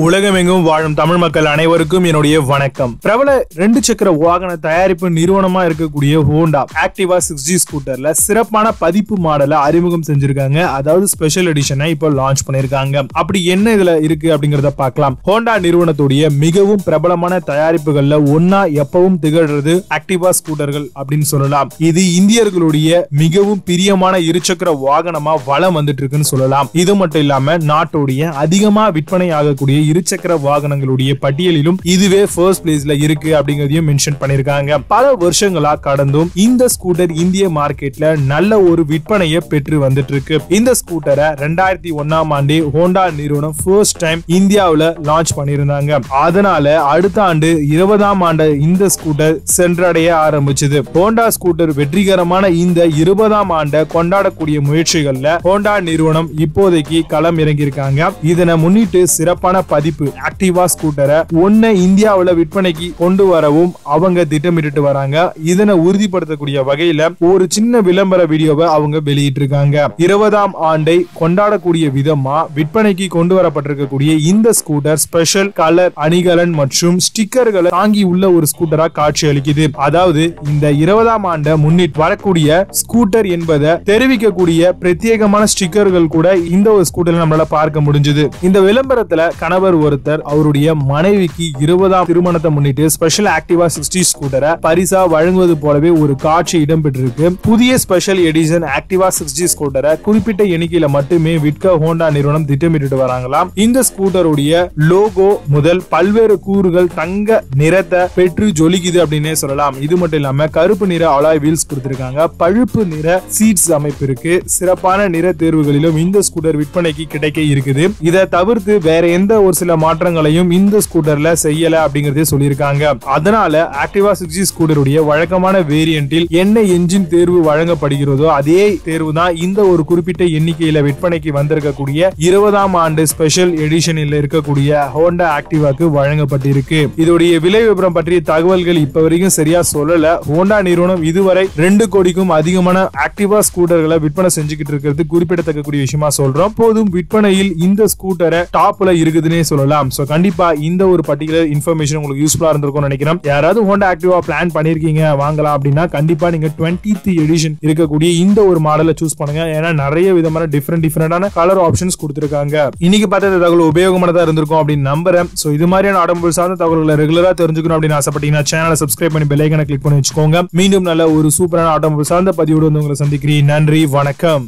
உலகமெங்கும் வாழும் தமிழ் மக்கள் அனைவருக்கும் என்னுடைய வணக்கம். பிரபல ரெண்டு சக்கர வாகன தயாரிப்பு நிறுவனமா இருக்கக்கூடிய ஹோண்டா ஆக்டிவா சிக்ஸ் ஜி ஸ்கூட்டர்ல சிறப்பான பதிப்பு மாடலை அறிமுகம் செஞ்சிருக்காங்க. அதாவது ஸ்பெஷல் எடிஷனை இப்போ லான்ச் பண்ணிருக்காங்க. அப்படி என்ன இதுல இருக்கு அப்படிங்கறத பார்க்கலாம். ஹோண்டா நிறுவனத்துடைய மிகவும் பிரபலமான தயாரிப்புகள்ல ஒன்னா எப்பவும் திகழ்றது ஆக்டிவா ஸ்கூட்டர்கள் அப்படின்னு சொல்லலாம். இது இந்தியர்களுடைய மிகவும் பிரியமான இருசக்கர வாகனமா வளம் வந்துட்டு இருக்குன்னு சொல்லலாம். இது மட்டும் இல்லாம நாட்டுடைய அதிகமா விற்பனை ஆகக்கூடிய இருசக்கர வாகனங்களுடைய பட்டியலிலும் இதுவே ஃபர்ஸ்ட் பிளேஸ்ல இருக்கு அப்படிங்கறதையும் மென்ஷன் பண்ணிருக்காங்க பல வருஷங்களா கடந்தும் இந்த ஸ்கூட்டர் இந்திய மார்க்கெட்ல நல்ல ஒரு விற்பனையை பெற்று வந்துட்டு இருக்கு இந்த ஸ்கூட்டரை ரெண்டாயிரத்தி ஒன்னாம் ஆண்டு ஹோண்டா நிறுவனம் ஃபர்ஸ்ட் டைம் இந்தியாவுல லான்ச் பண்ணியிருந்தாங்க. அதனால அடுத்த ஆண்டு இருபதாம் ஆண்டு இந்த ஸ்கூட்டர் சென்றடைய ஆரம்பிச்சது. ஹோண்டா ஸ்கூட்டர் வெற்றிகரமான இந்த இருபதாம் ஆண்டை கொண்டாடக்கூடிய முயற்சிகள்ல ஹோண்டா நிறுவனம் இப்போதைக்கு களம் இறங்கியிருக்காங்க இதனை முன்னிட்டு சிறப்பான பதிப்பு ஆக்டிவா ஸ்கூட்டரை ஒன்ன இந்தியாவுல விற்பனைக்கு கொண்டு வரவும் அவங்க திட்டமிட்டு வராங்க. இதனை உறுதிப்படுத்தக்கூடிய வகையில ஒரு சின்ன விளம்பர வீடியோவை அவங்க வெளியிட்டு இருக்காங்க இருபதாம் ஆண்டை கொண்டாடக்கூடிய விதமா விற்பனைக்கு கொண்டு வரப்பட்டிருக்கக்கூடிய இந்த ஸ்கூட்டர் ஸ்பெஷல் கலர் அணிகலன் மற்றும் ஸ்டிக்கர்களை தாங்கி உள்ள ஒரு ஸ்கூட்டரா காட்சி அளிக்குது அதாவது இந்த இருபதாம் ஆண்டை முன்னிட்டு வரக்கூடிய ஸ்கூட்டர் என்பதை தெரிவிக்கக்கூடிய பிரத்யேகமான ஸ்டிக்கர்கள் கூட இந்த ஒரு ஸ்கூட்டர்ல நம்மளால பார்க்க முடிஞ்சது. இந்த விளம்பரத்துல மாணவர் ஒருத்தர் அவருடைய மனைவிக்கு இருபதாம் திருமணத்தை முன்னிட்டு ஸ்பெஷல் ஆக்டிவா சிக்ஸ்டி ஸ்கூட்டரை பரிசா வழங்குவது போலவே ஒரு காட்சி இடம்பெற்றிருக்கு. புதிய ஸ்பெஷல் எடிஷன் ஆக்டிவா சிக்ஸ்டி ஸ்கூட்டரை குறிப்பிட்ட எண்ணிக்கையில மட்டுமே விற்க ஹோண்டா நிறுவனம் திட்டமிட்டு வராங்களாம். இந்த ஸ்கூட்டருடைய லோகோ முதல் பல்வேறு கூறுகள் தங்க நிறத்தை பெற்று ஜொலிக்குது அப்படின்னே சொல்லலாம். இது மட்டும் இல்லாம கருப்பு நிற அலாய் வீல்ஸ் கொடுத்திருக்காங்க. பழுப்பு நிற சீட்ஸ் அமைப்பு இருக்கு. சிறப்பான நிற தேர்வுகளிலும் இந்த ஸ்கூட்டர் விற்பனைக்கு கிடைக்க இருக்குது. இதை தவிர்த்து வேற எந்த ஒரு சில மாற்றங்களையும் இந்த ஸ்கூட்டர்ல செய்யல அப்படிங்கறதே சொல்லியிருக்காங்க. அதனால ஆக்டிவா சிக்ஸ்டி ஸ்கூட்டருடைய வழக்கமான வேரியண்டில் என்ன என்ஜின் தேர்வு வழங்கப்படுகிறதோ அதே தேர்வு தான் இந்த ஒரு குறிப்பிட்ட எண்ணிக்கையில விற்பனைக்கு வந்திருக்கக்கூடிய இருபதாம் ஆண்டு ஸ்பெஷல் எடிஷனில் இருக்கக்கூடிய ஹோண்டா ஆக்டிவாக்கு வழங்கப்பட்டிருக்கு. இதோடைய விலை விவரம் பற்றிய தகவல்கள் இப்ப வரைக்கும் சரியா சொல்லல. ஹோண்டா நிறுவனம் இதுவரை ரெண்டு கோடிக்கும் அதிகமான ஆக்டிவா ஸ்கூட்டர்களை விற்பனை செஞ்சுக்கிட்டு இருக்கிறது குறிப்பிடத்தக்கக்கூடிய விஷயமா சொல்றோம். போதும் விற்பனையில் இந்த ஸ்கூட்டரை டாப்ல இருக்குதுன்னு சொல்லலாம். சோ கண்டிப்பா இந்த ஒரு பர்டிகுலர் இன்ஃபர்மேஷன் உங்களுக்கு யூஸ்ஃபுல்லா இருந்திருக்கும்னு நினைக்கிறேன். யாராவது ஹோண்டா ஆக்டிவா பிளான் பண்ணிருக்கீங்க வாங்கலாம் அப்படின்னா கண்டிப்பா நீங்க டுவெண்ட்டி எடிஷன் இருக்கக்கூடிய இந்த ஒரு மாடலை சூஸ் பண்ணுங்க. ஏன்னா நிறைய விதமான டிஃப்ரெண்ட் டிஃப்ரெண்டான கலர் ஆப்ஷன்ஸ் கொடுத்துருக்காங்க. இன்னைக்கு பார்த்த இந்த தகவல் உபயோகமானதா இருந்திருக்கும் அப்படின்னு நம்புறேன். ஸோ இது மாதிரியான ஆடம்பரம் சார்ந்த தகவல்களை ரெகுலரா தெரிஞ்சுக்கணும் அப்படின்னு ஆசைப்பட்டீங்கன்னா சேனலை சப்ஸ்கிரைப் பண்ணி பெல்லைக்கனை கிளிக் பண்ணி வச்சுக்கோங்க. மீண்டும் நல்ல ஒரு சூப்பரான ஆடம்பரம் சார்ந்த பதிவோடு வந்து உங்களை சந்திக்கிறேன். நன்றி வணக்கம்.